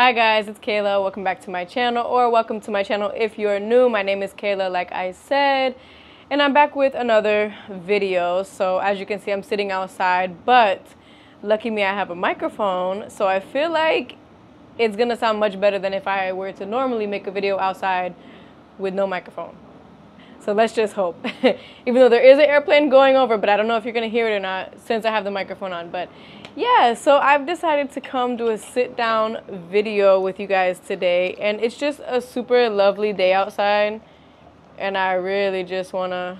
Hi guys, it's Kayla. Welcome back to my channel or welcome to my channel if you're new. My name is Kayla like I said and I'm back with another video. So as you can see I'm sitting outside but lucky me I have a microphone so I feel like it's gonna sound much better than if I were to normally make a video outside with no microphone. So let's just hope. Even though there is an airplane going over, but I don't know if you're gonna hear it or not since I have the microphone on. But yeah, so I've decided to come do a sit down video with you guys today. And it's just a super lovely day outside. And I really just wanna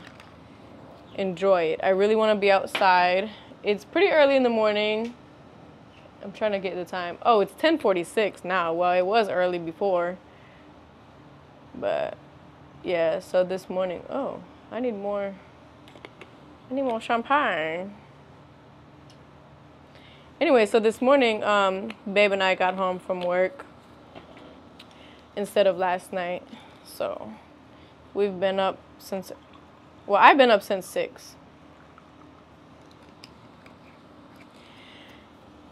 enjoy it. I really wanna be outside. It's pretty early in the morning. I'm trying to get the time. Oh, it's 1046 now. Well, it was early before. But yeah, so this morning, oh, I need more, I need more champagne. Anyway, so this morning, um, Babe and I got home from work instead of last night. So we've been up since, well, I've been up since 6.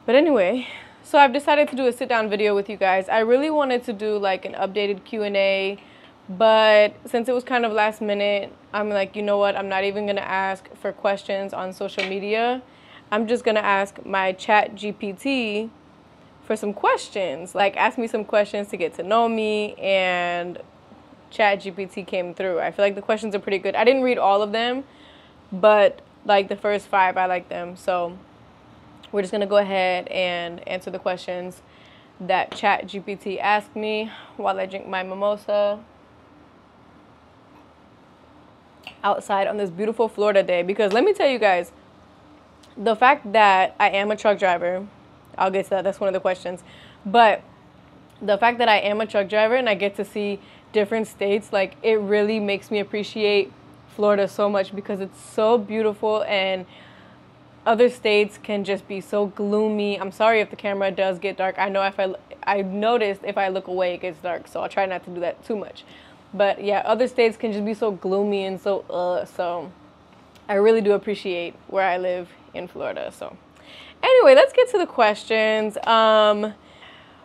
But anyway, so I've decided to do a sit down video with you guys. I really wanted to do like an updated Q&A but since it was kind of last minute, I'm like, you know what? I'm not even going to ask for questions on social media. I'm just to ask my chat GPT for some questions. Like, ask me some questions to get to know me. And chat GPT came through. I feel like the questions are pretty good. I didn't read all of them, but like the first five, I like them. So we're just to go ahead and answer the questions that chat GPT asked me while I drink my mimosa outside on this beautiful Florida day because let me tell you guys, the fact that I am a truck driver, I'll get to that, that's one of the questions, but the fact that I am a truck driver and I get to see different states, like it really makes me appreciate Florida so much because it's so beautiful and other states can just be so gloomy. I'm sorry if the camera does get dark. I know if I I noticed if I look away it gets dark, so I'll try not to do that too much. But yeah, other states can just be so gloomy and so uh. So I really do appreciate where I live in Florida. So anyway, let's get to the questions. Um,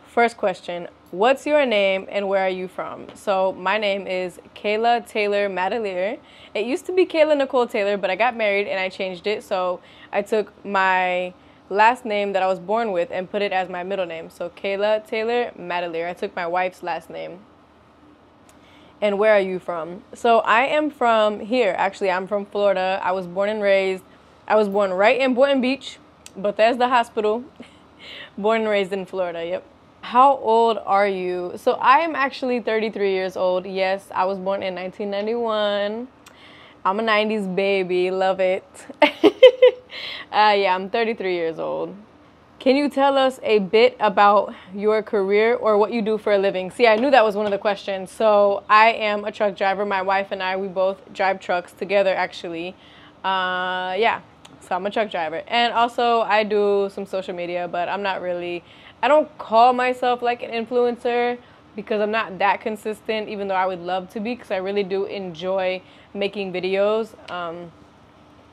first question. What's your name and where are you from? So my name is Kayla Taylor Matelier. It used to be Kayla Nicole Taylor, but I got married and I changed it. So I took my last name that I was born with and put it as my middle name. So Kayla Taylor Matelier. I took my wife's last name and where are you from? So I am from here. Actually, I'm from Florida. I was born and raised. I was born right in Boynton Beach, Bethesda Hospital. born and raised in Florida. Yep. How old are you? So I am actually 33 years old. Yes, I was born in 1991. I'm a 90s baby. Love it. uh, yeah, I'm 33 years old. Can you tell us a bit about your career or what you do for a living? See, I knew that was one of the questions. So, I am a truck driver. My wife and I, we both drive trucks together, actually. Uh, yeah, so I'm a truck driver. And also, I do some social media, but I'm not really, I don't call myself like an influencer because I'm not that consistent, even though I would love to be, because I really do enjoy making videos. Um,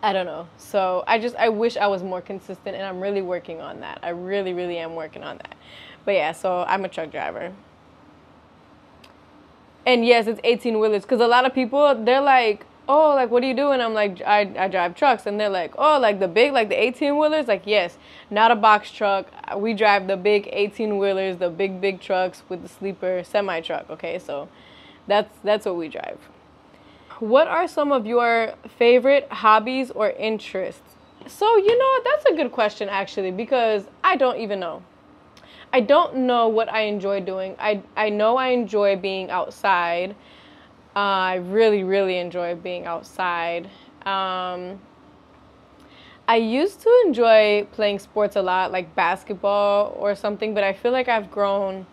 I don't know. So I just I wish I was more consistent and I'm really working on that. I really really am working on that. But yeah, so I'm a truck driver. And yes, it's 18 wheelers cuz a lot of people they're like, "Oh, like what do you do?" And I'm like, "I I drive trucks." And they're like, "Oh, like the big like the 18 wheelers?" Like, "Yes, not a box truck. We drive the big 18 wheelers, the big big trucks with the sleeper semi truck." Okay? So that's that's what we drive what are some of your favorite hobbies or interests? So, you know, that's a good question actually because I don't even know. I don't know what I enjoy doing. I, I know I enjoy being outside. Uh, I really, really enjoy being outside. Um, I used to enjoy playing sports a lot, like basketball or something, but I feel like I've grown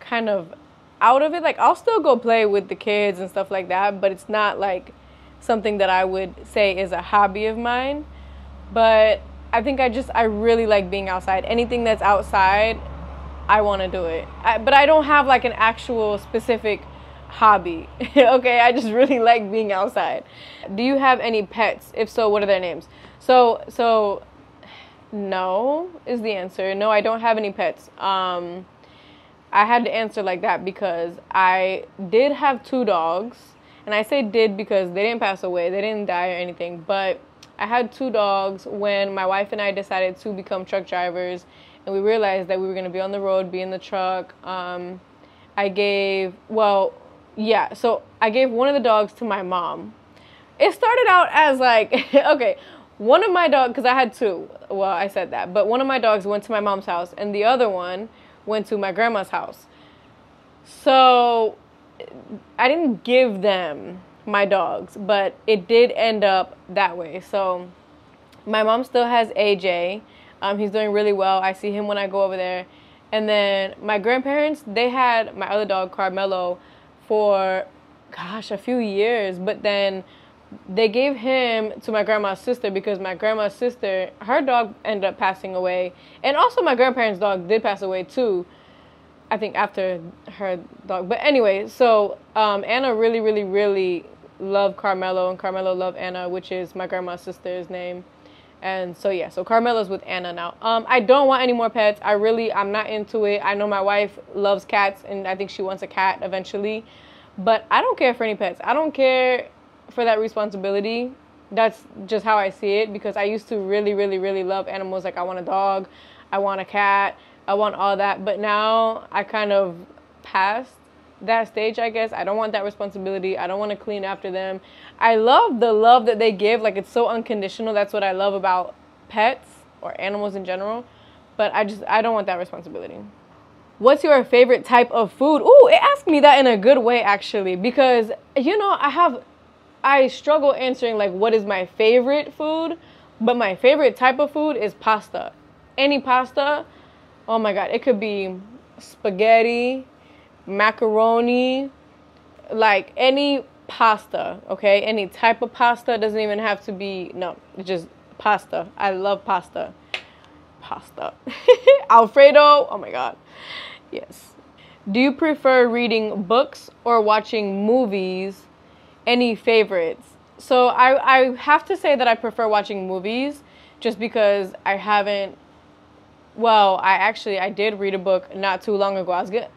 kind of out of it. Like I'll still go play with the kids and stuff like that, but it's not like something that I would say is a hobby of mine. But I think I just I really like being outside. Anything that's outside, I want to do it. I, but I don't have like an actual specific hobby. okay, I just really like being outside. Do you have any pets? If so, what are their names? So so no is the answer. No, I don't have any pets. Um I had to answer like that because I did have two dogs. And I say did because they didn't pass away, they didn't die or anything. But I had two dogs when my wife and I decided to become truck drivers. And we realized that we were going to be on the road, be in the truck. Um, I gave, well, yeah, so I gave one of the dogs to my mom. It started out as like, okay, one of my dogs, because I had two, well, I said that, but one of my dogs went to my mom's house, and the other one went to my grandma's house. So I didn't give them my dogs, but it did end up that way. So my mom still has AJ. Um, he's doing really well. I see him when I go over there. And then my grandparents, they had my other dog, Carmelo, for gosh, a few years. But then they gave him to my grandma's sister because my grandma's sister, her dog ended up passing away. And also my grandparents' dog did pass away too. I think after her dog. But anyway, so um, Anna really, really, really loved Carmelo, and Carmelo loved Anna, which is my grandma's sister's name. And so yeah, so Carmelo's with Anna now. Um, I don't want any more pets. I really, I'm not into it. I know my wife loves cats, and I think she wants a cat eventually. But I don't care for any pets. I don't care for that responsibility. That's just how I see it because I used to really, really, really love animals. Like I want a dog, I want a cat, I want all that. But now I kind of passed that stage, I guess. I don't want that responsibility. I don't want to clean after them. I love the love that they give. Like it's so unconditional. That's what I love about pets or animals in general. But I just I don't want that responsibility. What's your favorite type of food? Ooh, it asked me that in a good way actually because you know, I have I struggle answering like what is my favorite food, but my favorite type of food is pasta. Any pasta, oh my god, it could be spaghetti, macaroni, like any pasta, okay? Any type of pasta doesn't even have to be no, just pasta. I love pasta. Pasta. Alfredo, oh my god. Yes. Do you prefer reading books or watching movies any favorites? So I, I have to say that I prefer watching movies just because I haven't well, I actually I did read a book not too long ago. I was get,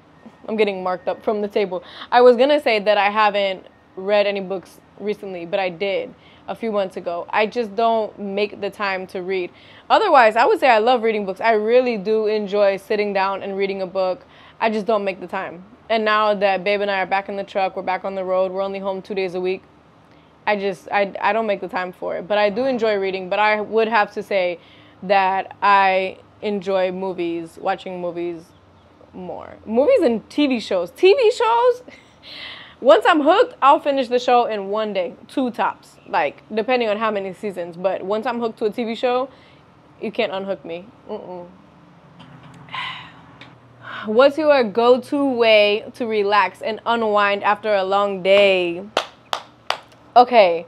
I'm getting marked up from the table. I was gonna say that I haven't read any books recently, but I did a few months ago. I just don't make the time to read. Otherwise, I would say I love reading books. I really do enjoy sitting down and reading a book. I just don't make the time and now that babe and I are back in the truck, we're back on the road, we're only home two days a week. I just I, I don't make the time for it. But I do enjoy reading, but I would have to say that I enjoy movies, watching movies more. Movies and TV shows. TV shows once I'm hooked, I'll finish the show in one day, two tops, like depending on how many seasons. But once I'm hooked to a TV show, you can't unhook me. Mm-mm. What's your go to way to relax and unwind after a long day? Okay,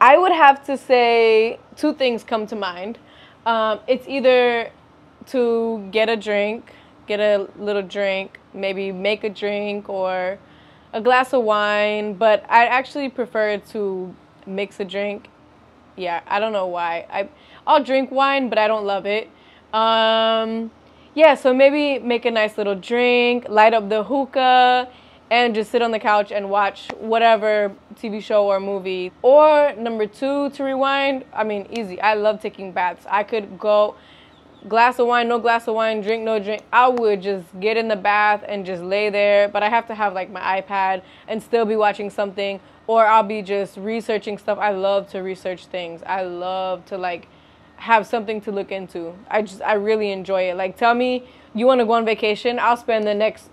I would have to say two things come to mind. Um, it's either to get a drink, get a little drink, maybe make a drink or a glass of wine, but I actually prefer to mix a drink. Yeah, I don't know why. I I'll drink wine, but I don't love it. Um, yeah, so maybe make a nice little drink, light up the hookah, and just sit on the couch and watch whatever TV show or movie. Or number two, to rewind, I mean, easy. I love taking baths. I could go glass of wine, no glass of wine, drink, no drink. I would just get in the bath and just lay there. But I have to have like my iPad and still be watching something, or I'll be just researching stuff. I love to research things. I love to like have something to look into. I just I really enjoy it. Like tell me you want to go on vacation, I'll spend the next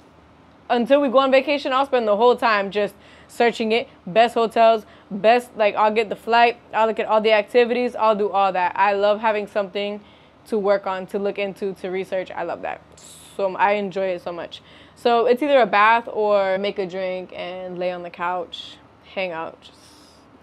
until we go on vacation, I'll spend the whole time just searching it, best hotels, best like I'll get the flight, I'll look at all the activities, I'll do all that. I love having something to work on, to look into, to research. I love that. So I enjoy it so much. So it's either a bath or make a drink and lay on the couch, hang out, just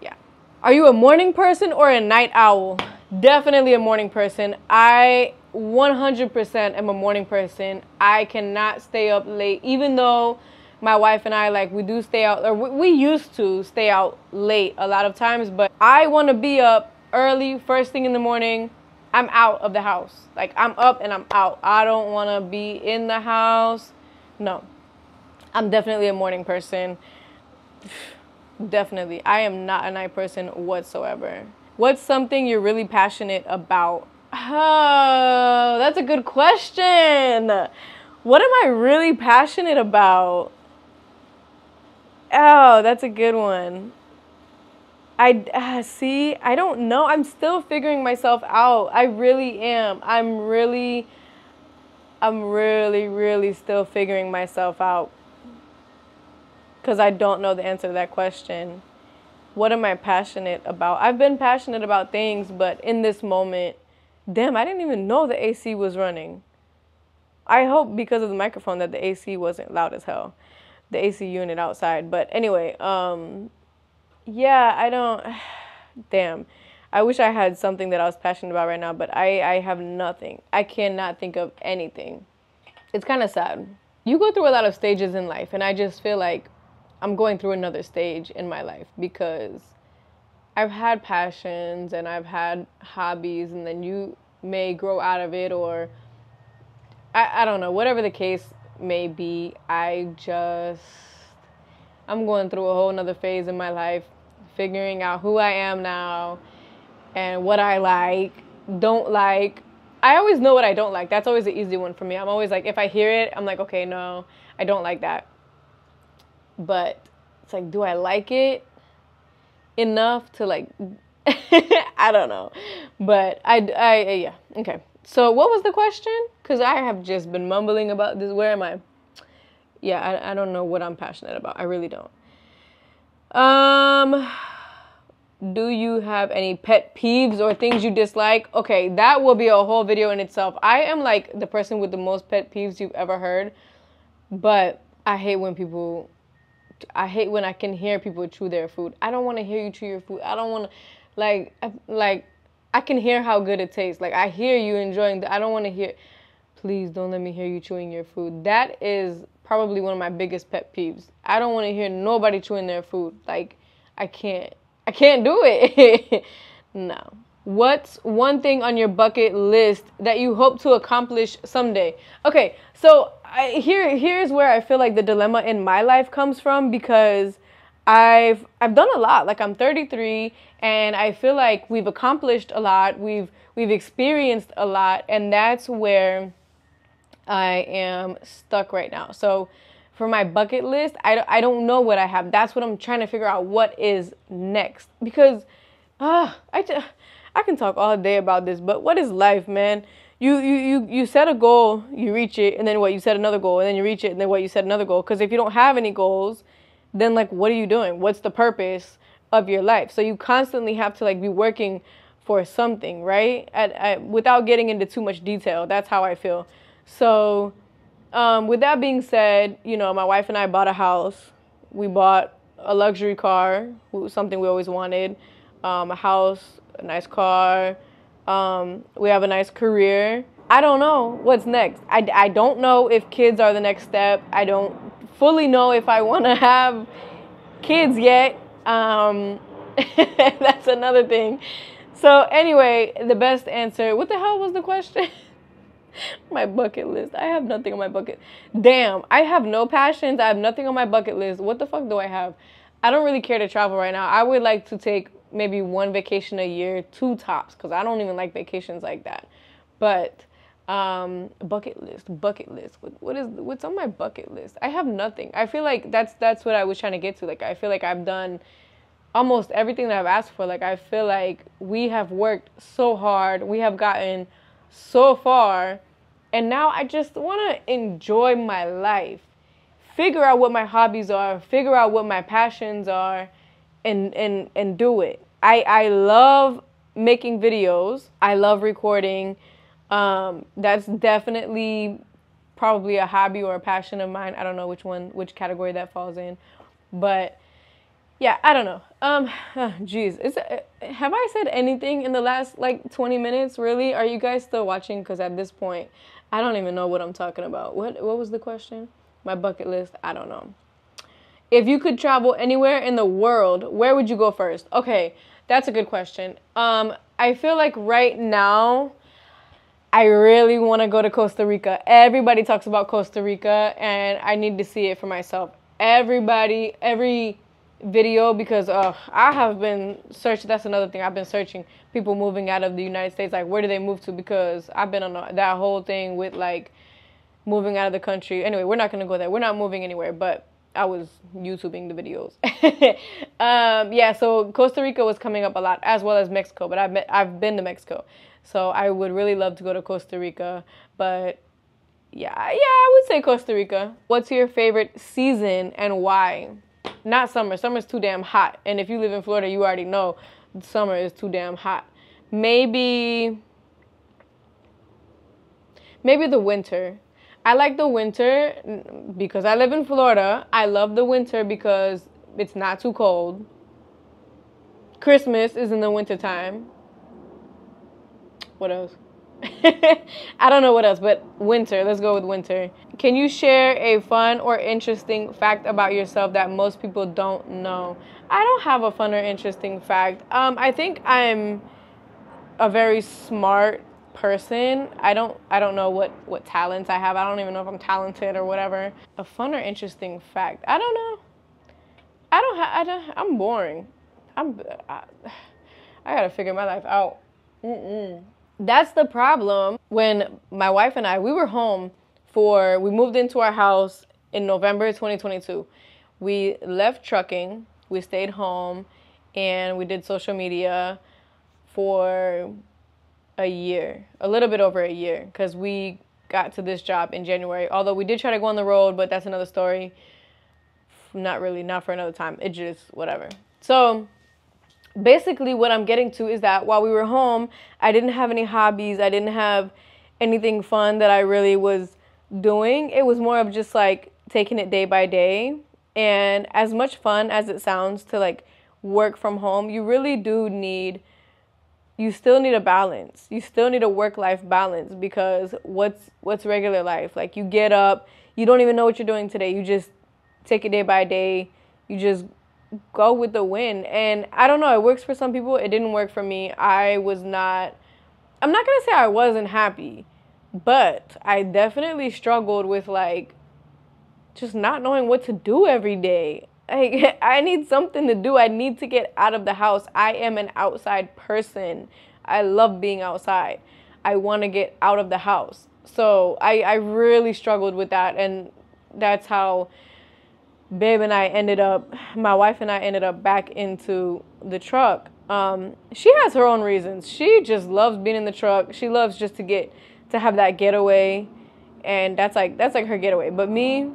yeah. Are you a morning person or a night owl? Definitely a morning person. I 100% am a morning person. I cannot stay up late, even though my wife and I like we do stay out, or we used to stay out late a lot of times. But I want to be up early, first thing in the morning. I'm out of the house. Like I'm up and I'm out. I don't want to be in the house no. I'm definitely a morning person. Definitely. I am not a night person whatsoever. What's something you're really passionate about? Oh, that's a good question. What am I really passionate about? Oh, that's a good one. I uh, see, I don't know. I'm still figuring myself out. I really am. I'm really I'm really really still figuring myself out cuz I don't know the answer to that question. What am I passionate about? I've been passionate about things, but in this moment, damn, I didn't even know the AC was running. I hope because of the microphone that the AC wasn't loud as hell. The AC unit outside. But anyway, um yeah, I don't. Damn. I wish I had something that I was passionate about right now, but I, I have nothing. I cannot think of anything. It's kind of sad. You go through a lot of stages in life, and I just feel like I'm going through another stage in my life because I've had passions and I've had hobbies, and then you may grow out of it, or I, I don't know, whatever the case may be. I just, I'm going through a whole nother phase in my life figuring out who I am now and what I like, don't like. I always know what I don't like. That's always the easy one for me. I'm always like, if I hear it, I'm like, okay, no, I don't like that. But it's like, do I like it enough to like, I don't know. But I, I, yeah, okay. So what was the question? Because I have just been mumbling about this. Where am I? Yeah, I, I don't know what I'm passionate about. I really don't. Um, do you have any pet peeves or things you dislike? Okay, that will be a whole video in itself. I am like the person with the most pet peeves you've ever heard, but I hate when people I hate when I can hear people chew their food. I don't want to hear you chew your food. I don't want to like like I can hear how good it tastes. Like I hear you enjoying the I don't want to hear please don't let me hear you chewing your food. That is probably one of my biggest pet peeves. I don't want to hear nobody chewing their food. Like, I can't. I can't do it. no. What's one thing on your bucket list that you hope to accomplish someday? Okay, so I, here here's where I feel like the dilemma in my life comes from because I've I've done a lot. Like I'm 33 and I feel like we've accomplished a lot. We've we've experienced a lot and that's where I am stuck right now. So for my bucket list, I, I don't know what I have. That's what I'm trying to figure out what is next. Because uh, I, just, I can talk all day about this, but what is life, man? You, you, you, you set a goal, you reach it, and then what? You set another goal, and then you reach it, and then what? You set another goal. Because if you don't have any goals, then like what are you doing? What's the purpose of your life? So you constantly have to like be working for something, right? At, at, without getting into too much detail, that's how I feel. So, um, with that being said, you know, my wife and I bought a house. We bought a luxury car, something we always wanted, um, a house, a nice car. Um, we have a nice career. I don't know what's next. I, I don't know if kids are the next step. I don't fully know if I want to have kids yet. Um, that's another thing. So, anyway, the best answer. What the hell was the question? my bucket list. I have nothing on my bucket. Damn, I have no passions. I have nothing on my bucket list. What the fuck do I have? I don't really care to travel right now. I would like to take maybe one vacation a year, two tops, because I don't even like vacations like that. But um bucket list bucket list what, what is what's on my bucket list i have nothing i feel like that's that's what i was trying to get to like i feel like i've done almost everything that i've asked for like i feel like we have worked so hard we have gotten so far. And now I just want to enjoy my life. Figure out what my hobbies are, figure out what my passions are, and, and, and do it. I, I love making videos, I love recording. Um, that's definitely probably a hobby or a passion of mine. I don't know which one, which category that falls in. But yeah, I don't know. Um, jeez, is have I said anything in the last like 20 minutes? Really? Are you guys still watching? Because at this point, I don't even know what I'm talking about. What What was the question? My bucket list. I don't know. If you could travel anywhere in the world, where would you go first? Okay, that's a good question. Um, I feel like right now, I really want to go to Costa Rica. Everybody talks about Costa Rica, and I need to see it for myself. Everybody, every video, because uh, I have been searching. That's another thing. I've been searching people moving out of the United States. Like, where do they move to? Because I've been on that whole thing with like moving out of the country. Anyway, we're not gonna go there. We're not moving anywhere, but I was YouTubing the videos. um, yeah, so Costa Rica was coming up a lot, as well as Mexico. But I've been, I've been to Mexico, so I would really love to go to Costa Rica. But yeah, yeah, I would say Costa Rica. What's your favorite season and why? Not summer. Summer's too damn hot, and if you live in Florida, you already know summer is too damn hot. Maybe, maybe the winter I like the winter because I live in Florida. I love the winter because it's not too cold. Christmas is in the wintertime. What else? I don't know what else, but winter. Let's go with winter. Can you share a fun or interesting fact about yourself that most people don't know? I don't have a fun or interesting fact. Um, I think I'm a very smart person. I don't I don't know what what talents I have. I don't even know if I'm talented or whatever. A fun or interesting fact. I don't know. I don't have I don't I'm boring. I'm I, I got to figure my life out. Mm-mm. That's the problem when my wife and I we were home for we moved into our house in November 2022. We left trucking, we stayed home and we did social media for a year, a little bit over a year, because we got to this job in January. Although we did try to go on the road, but that's another story. Not really, not for another time. It just, whatever. So basically, what I'm getting to is that while we were home, I didn't have any hobbies. I didn't have anything fun that I really was doing. It was more of just like taking it day by day. And as much fun as it sounds to like work from home, you really do need you still need a balance. You still need a work life balance because what's what's regular life? Like you get up, you don't even know what you're doing today. You just take it day by day. You just go with the wind. And I don't know, it works for some people. It didn't work for me. I was not I'm not going to say I wasn't happy, but I definitely struggled with like just not knowing what to do every day. I need something to do. I need to get out of the house. I am an outside person. I love being outside. I want to get out of the house. So I, I really struggled with that. And that's how Babe and I ended up, my wife and I ended up back into the truck. Um, she has her own reasons. She just loves being in the truck. She loves just to get, to have that getaway. And that's like, that's like her getaway. But me,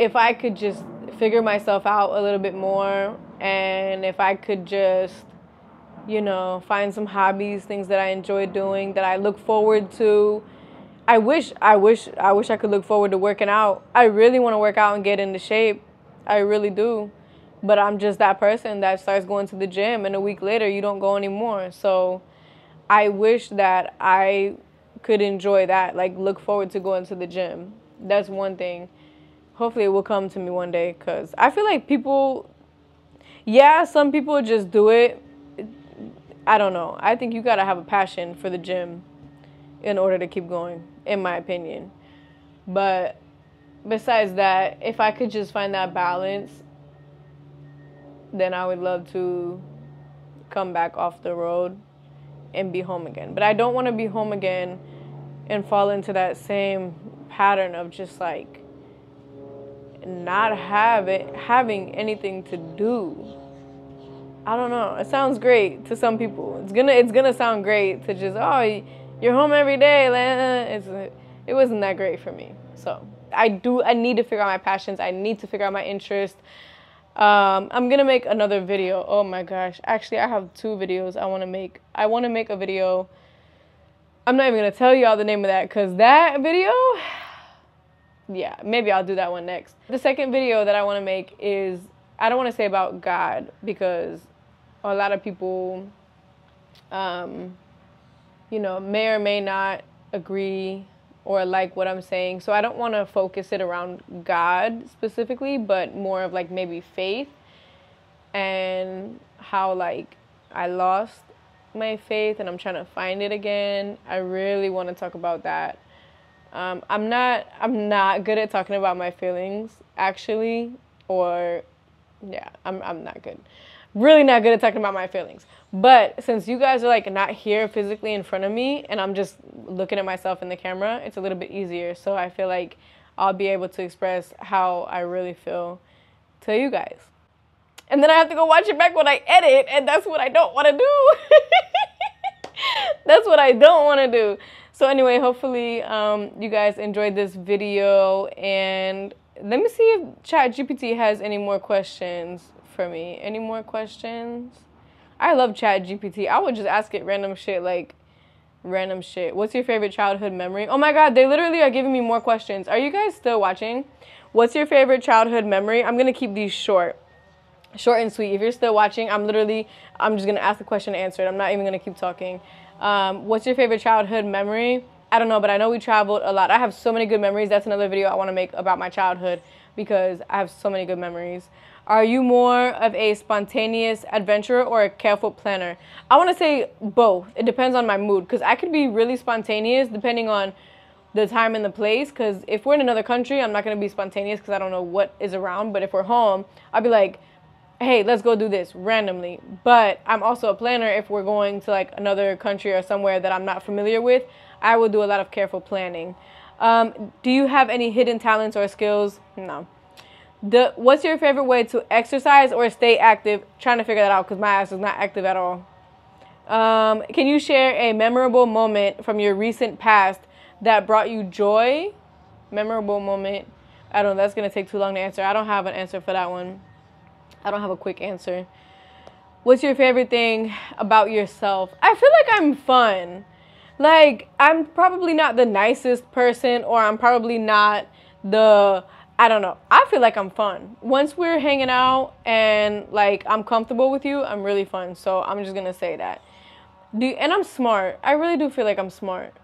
if I could just figure myself out a little bit more and if I could just you know find some hobbies things that I enjoy doing that I look forward to. I wish I wish I wish I could look forward to working out. I really want to work out and get into shape. I really do. But I'm just that person that starts going to the gym and a week later you don't go anymore. So I wish that I could enjoy that like look forward to going to the gym. That's one thing hopefully it will come to me one day because I feel like people, yeah, some people just do it. I don't know. I think you got to have a passion for the gym in order to keep going, in my opinion. But besides that, if I could just find that balance, then I would love to come back off the road and be home again. But I don't want to be home again and fall into that same pattern of just like not have it, having anything to do. I don't know. It sounds great to some people. It's gonna it's gonna sound great to just oh you're home every day. It's it wasn't that great for me. So I do I need to figure out my passions. I need to figure out my interest. Um, I'm gonna make another video. Oh my gosh! Actually, I have two videos I want to make. I want to make a video. I'm not even gonna tell y'all the name of that because that video yeah, maybe I'll do that one next. The second video that I want to make is I don't want to say about God because a lot of people, um, you know, may or may not agree or like what I'm saying. So I don't want to focus it around God specifically, but more of like maybe faith and how like I lost my faith and I'm trying to find it again. I really want to talk about that. Um, I'm not I'm not good at talking about my feelings actually or yeah, I'm I'm not good. Really not good at talking about my feelings. But since you guys are like not here physically in front of me and I'm just looking at myself in the camera, it's a little bit easier. So I feel like I'll be able to express how I really feel to you guys. And then I have to go watch it back when I edit, and that's what I don't want to do. that's what I don't want to do. So anyway, hopefully um, you guys enjoyed this video, and let me see if ChatGPT has any more questions for me. Any more questions? I love ChatGPT. I would just ask it random shit like random shit. What's your favorite childhood memory? Oh my god, they literally are giving me more questions. Are you guys still watching? What's your favorite childhood memory? I'm gonna keep these short. Short and sweet. If you're still watching, I'm literally I'm just gonna ask the question and answer it. I'm not even gonna keep talking. Um, what's your favorite childhood memory? I don't know, but I know we traveled a lot. I have so many good memories. That's another video I want to make about my childhood because I have so many good memories. Are you more of a spontaneous adventurer or a careful planner? I want to say both. It depends on my mood because I could be really spontaneous depending on the time and the place. Because if we're in another country, I'm not going to be spontaneous because I don't know what is around. But if we're home, I'll be like, hey, let's go do this randomly. But I'm also a planner if we're going to like another country or somewhere that I'm not familiar with. I will do a lot of careful planning. Um, do you have any hidden talents or skills? No. The what's your favorite way to exercise or stay active? Trying to figure that out because my ass is not active at all. Um, can you share a memorable moment from your recent past that brought you joy? Memorable moment. I don't know. That's gonna take too long to answer. I don't have an answer for that one. I don't have a quick answer. What's your favorite thing about yourself? I feel like I'm fun. Like I'm probably not the nicest person, or I'm probably not the I don't know. I feel like I'm fun. Once we're hanging out and like I'm comfortable with you, I'm really fun. So I'm just gonna say that. Do and I'm smart. I really do feel like I'm smart.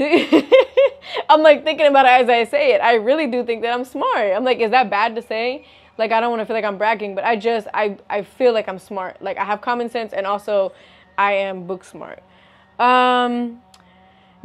I'm like thinking about it as I say it. I really do think that I'm smart. I'm like, is that bad to say? Like I don't want to feel like I'm bragging, but I just I I feel like I'm smart. Like I have common sense and also I am book smart. Um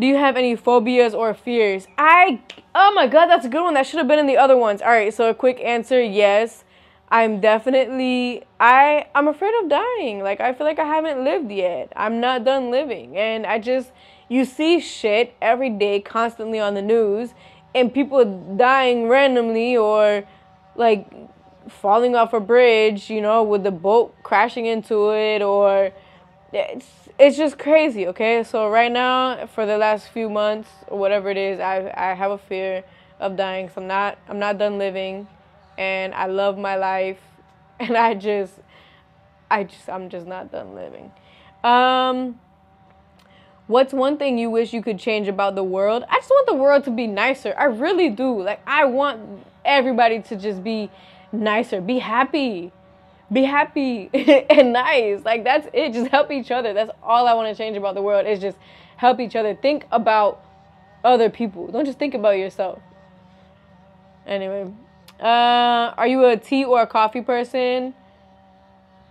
do you have any phobias or fears? I, oh my god, that's a good one. That should have been in the other ones. All right, so a quick answer, yes. I'm definitely, I, I'm afraid of dying. Like, I feel like I haven't lived yet. I'm not done living. And I just, you see shit every day constantly on the news and people dying randomly or like falling off a bridge, you know, with the boat crashing into it or it's it's just crazy, okay? So right now, for the last few months or whatever it is, I I have a fear of dying. So I'm not I'm not done living, and I love my life, and I just I just I'm just not done living. Um, what's one thing you wish you could change about the world? I just want the world to be nicer. I really do. Like I want everybody to just be nicer, be happy be happy and nice. Like that's it. Just help each other. That's all I want to change about the world is just help each other. Think about other people. Don't just think about yourself. Anyway, uh, are you a tea or a coffee person?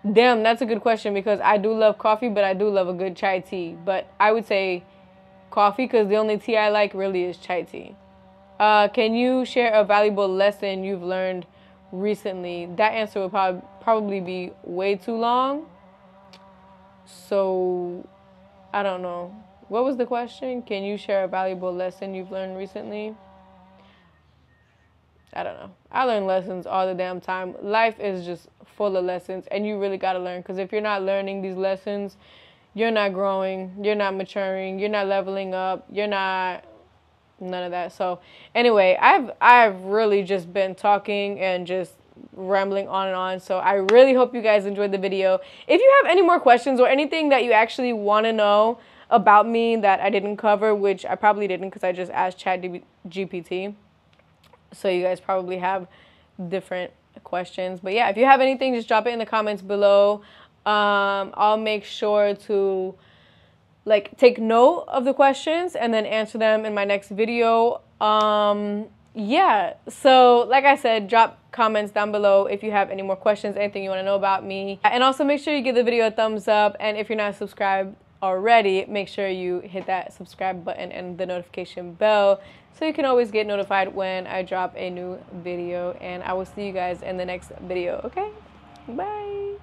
Damn, that's a good question because I do love coffee, but I do love a good chai tea. But I would say coffee because the only tea I like really is chai tea. Uh, can you share a valuable lesson you've learned recently? That answer would probably probably be way too long. So, I don't know. What was the question? Can you share a valuable lesson you've learned recently? I don't know. I learn lessons all the damn time. Life is just full of lessons, and you really got to learn because if you're not learning these lessons, you're not growing, you're not maturing, you're not leveling up, you're not none of that. So, anyway, I've I've really just been talking and just rambling on and on. So I really hope you guys enjoyed the video. If you have any more questions or anything that you actually want to know about me that I didn't cover, which I probably didn't because I just asked Chat GPT. So you guys probably have different questions. But yeah, if you have anything, just drop it in the comments below. Um, I'll make sure to like take note of the questions and then answer them in my next video. Um, yeah, so like I said, drop comments down below if you have any more questions, anything you want to know about me. And also make sure you give the video a thumbs up. And if you're not subscribed already, make sure you hit that subscribe button and the notification bell so you can always get notified when I drop a new video. And I will see you guys in the next video, okay? Bye.